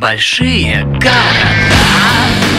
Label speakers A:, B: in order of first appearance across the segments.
A: Большие города.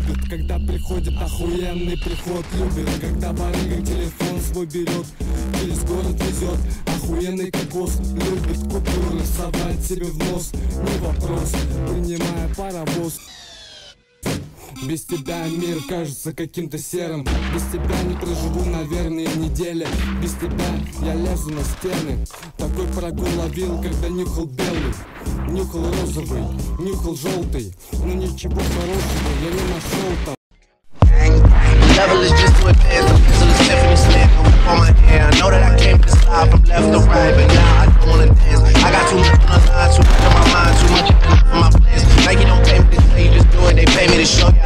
B: любит Когда приходит охуенный приход. Любит, когда барыга телефон свой берет Через город везет. Охуенный кокос Любит купюры совать себе в нос. Не вопрос, принимая паровоз. Без тебя мир кажется каким-то серым Без тебя не проживу, наверное, недели Без тебя я лезу на стены Такой прогул ловил, когда нюхал белый Нюхал розовый, нюхал желтый Но ничего хорошего я не нашел там
C: Devil is just what it is, the pistol is Tiffany Smith on my hair I know that I came to stop from left to right But now I don't wanna dance I got too much on the line, too much on my mind Too much in my plans Nike don't pay me to tell you just do it They pay me to show you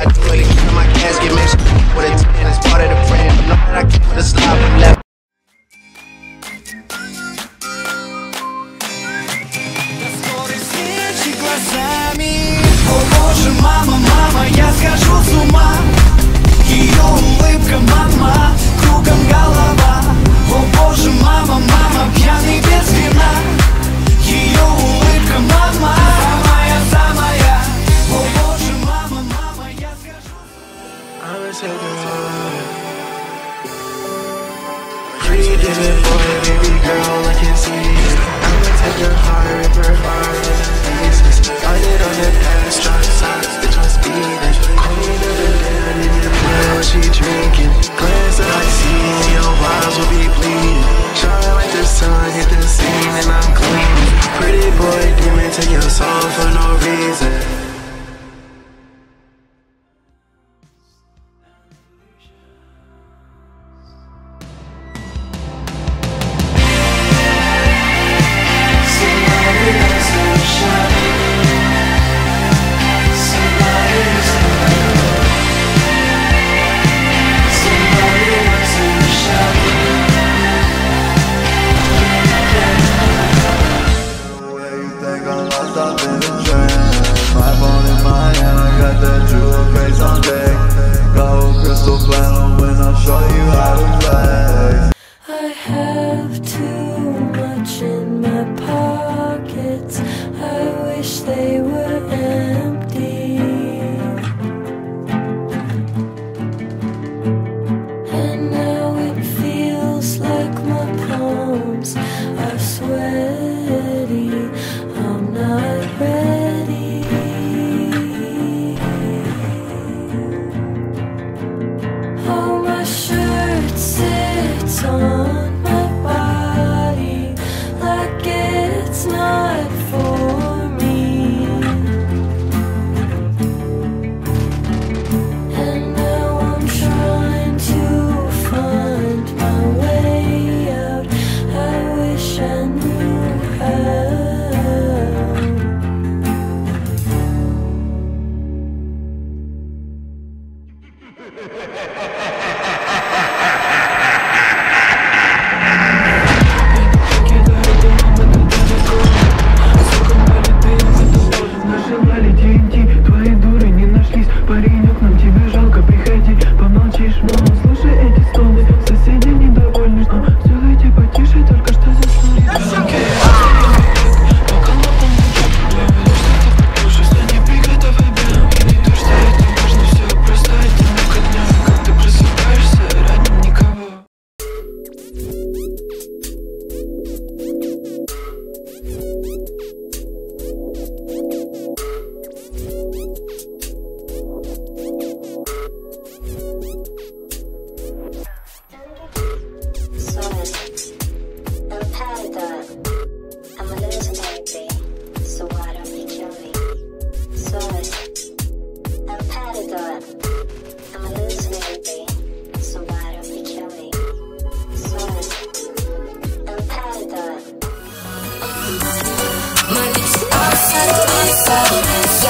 D: girl, I can see. I'ma take her higher, rip her heart into pieces. I did on the past, drop sides, bitch, I'm speeding. Queen of the land in the blood, she drinking. Glance that I see, your eyes will be bleeding. Shine like the sun, hit the scene, and I'm clean. Pretty boy, demon, take your soul for no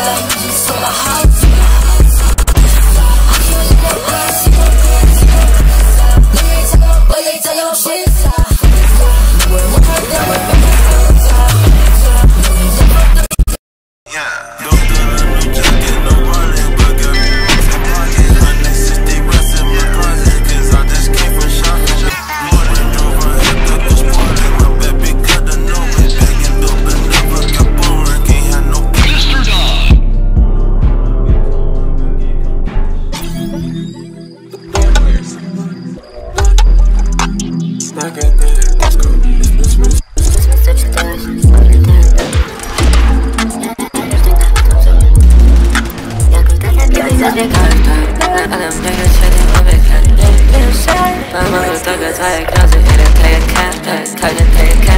E: Just
F: you from a. cut, cut, cut, cut.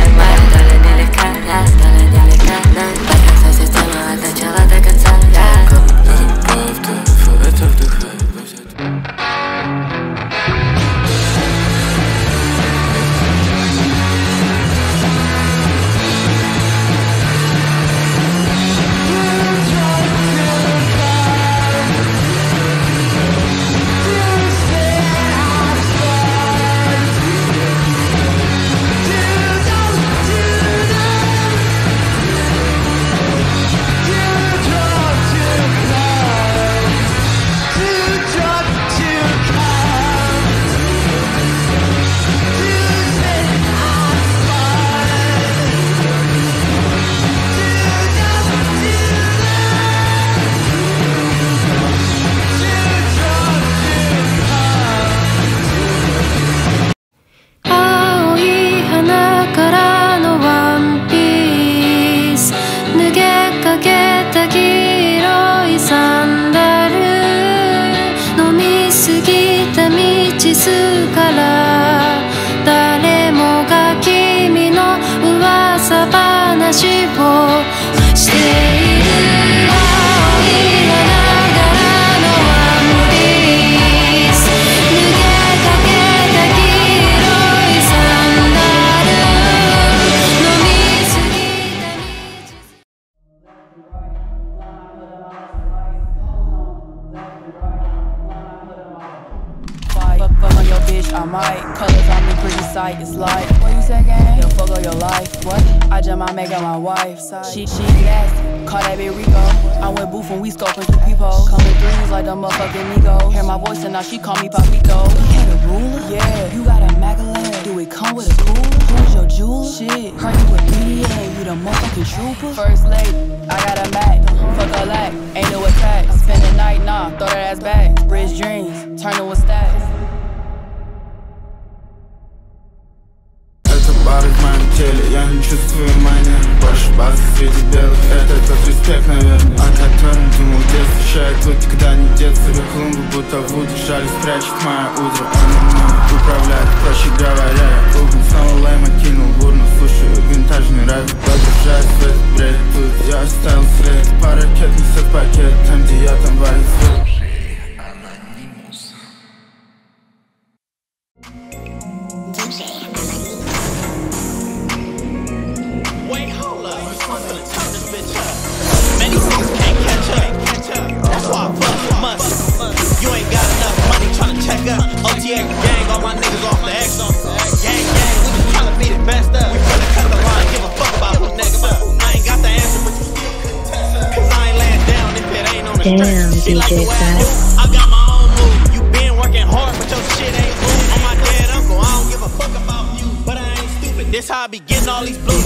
F: Call that bitch Rico. I went booth and we scoping through peepholes. Coming threes like the motherfucking Migos. Hear my voice and now she call me Papito. You had a ruler? Yeah. You got a Magalad? Do it come with a cooler? Who's your jeweler? Shit. Heard you with media and you the motherfucking trooper? First lady, I got a Mac. Fuck a lack. Ain't no attack. Spend the night, nah. Throw that ass back. Bridge dreams. Turn to a stacks.
G: Это пары в моем теле, я не чувствую мания Больше базы среди белых, это респект, наверное. О котором думал детство, шея тут никогда не деться. Клумбы будто в удержали, спрячет моя удра Она мной управляет, проще говоря, я угол Снова лайма кинул в урну, слушаю винтажный рэп Погружаюсь в этот бред, тут я оставил след Пара ракет несет пакет, там где я, там валит свет
H: She like the way I move. I got my own move. You been working hard, but your shit ain't moved. On my dead uncle, I don't give a fuck about you. But I ain't stupid. This how I be getting all these blues.